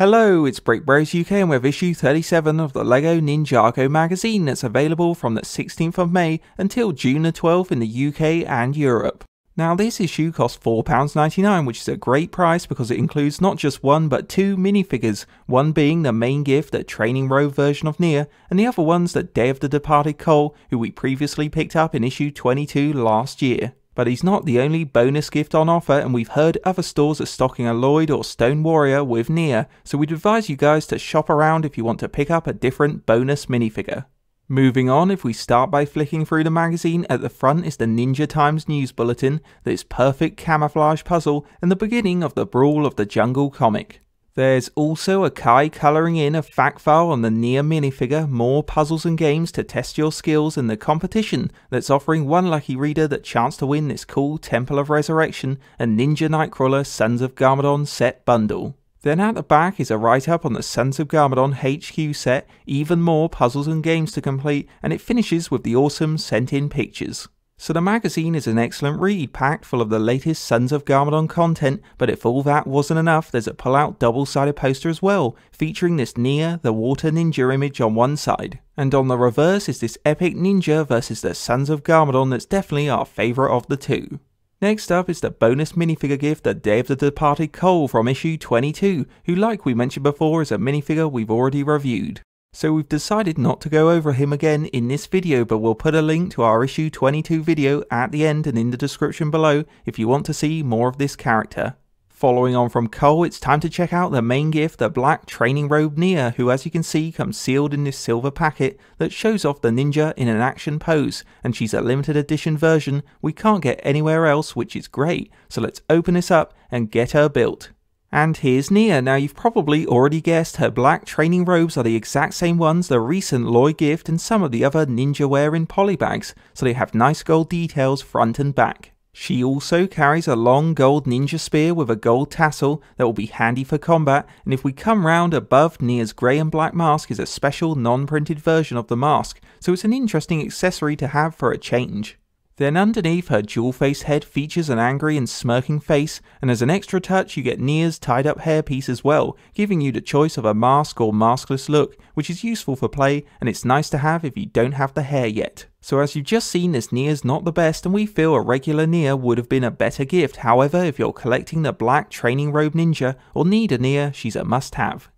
Hello, it's Brick Bros UK and we have issue 37 of the LEGO Ninjago magazine that's available from the 16th of May until June the 12th in the UK and Europe. Now this issue costs £4.99 which is a great price because it includes not just one but two minifigures, one being the main gift, the training robe version of Nya, and the other one's the Day of the Departed Cole, who we previously picked up in issue 22 last year. But he's not the only bonus gift on offer, and we've heard other stores are stocking a Lloyd or Stone Warrior with Nya, so we'd advise you guys to shop around if you want to pick up a different bonus minifigure. Moving on, if we start by flicking through the magazine, at the front is the Ninja Times news bulletin, this perfect camouflage puzzle, and the beginning of the Brawl of the Jungle comic. There's also a Kai colouring in a fact file on the Nya minifigure, more puzzles and games to test your skills in the competition that's offering one lucky reader the chance to win this cool Temple of Resurrection and Ninja Nightcrawler Sons of Garmadon set bundle. Then at the back is a write up on the Sons of Garmadon HQ set, even more puzzles and games to complete, and it finishes with the awesome sent in pictures. So the magazine is an excellent read, packed full of the latest Sons of Garmadon content, but if all that wasn't enough, there's a pull-out double-sided poster as well, featuring this Nya, the Water Ninja image on one side. And on the reverse is this epic ninja versus the Sons of Garmadon that's definitely our favourite of the two. Next up is the bonus minifigure gift, The Day of the Departed Cole from issue 22, who like we mentioned before is a minifigure we've already reviewed. So we've decided not to go over him again in this video, but we'll put a link to our issue 22 video at the end and in the description below if you want to see more of this character. Following on from Cole, it's time to check out the main gift, the black training robe Nya, who as you can see comes sealed in this silver packet that shows off the ninja in an action pose, and she's a limited edition version we can't get anywhere else which is great, so let's open this up and get her built. And here's Nya. Now you've probably already guessed her black training robes are the exact same ones the recent Lloyd gift and some of the other ninja wear in polybags, so they have nice gold details front and back. She also carries a long gold ninja spear with a gold tassel that will be handy for combat, and if we come round above Nya's grey and black mask is a special non-printed version of the mask, so it's an interesting accessory to have for a change. Then underneath her jewel face head features an angry and smirking face, and as an extra touch you get Nya's tied up hairpiece as well, giving you the choice of a mask or maskless look, which is useful for play and it's nice to have if you don't have the hair yet. So as you've just seen this Nya's not the best and we feel a regular Nya would have been a better gift, however if you're collecting the black training robe ninja or need a Nya, she's a must have.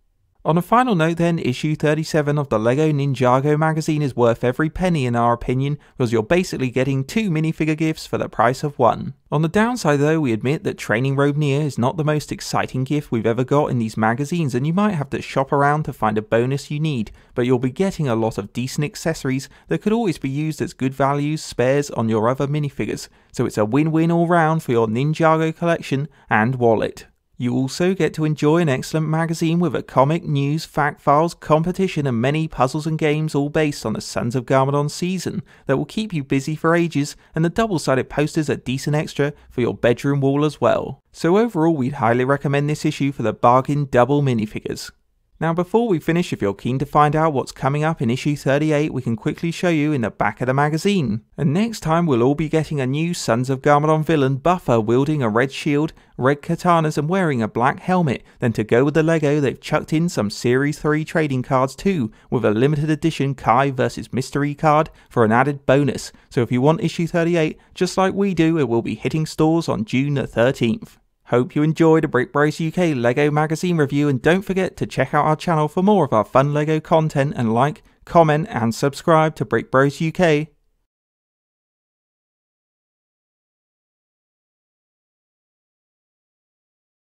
On a final note then, issue 37 of the LEGO Ninjago magazine is worth every penny in our opinion, because you're basically getting two minifigure gifts for the price of one. On the downside though, we admit that Training Robe Nya is not the most exciting gift we've ever got in these magazines and you might have to shop around to find a bonus you need, but you'll be getting a lot of decent accessories that could always be used as good values spares on your other minifigures, so it's a win-win all round for your Ninjago collection and wallet. You also get to enjoy an excellent magazine with a comic, news, fact files, competition, and many puzzles and games all based on the Sons of Garmadon season that will keep you busy for ages, and the double sided posters are decent extra for your bedroom wall as well. So, overall, we'd highly recommend this issue for the bargain double minifigures. Now before we finish, if you're keen to find out what's coming up in issue 38, we can quickly show you in the back of the magazine. And next time we'll all be getting a new Sons of Garmadon villain, Buffer, wielding a red shield, red katanas and wearing a black helmet. Then to go with the Lego, they've chucked in some Series 3 trading cards too, with a limited edition Kai vs Mystery card for an added bonus. So if you want issue 38, just like we do, it will be hitting stores on June the 13th. Hope you enjoyed a Brick Bros UK LEGO magazine review and don't forget to check out our channel for more of our fun LEGO content and like, comment and subscribe to Brick Bros UK.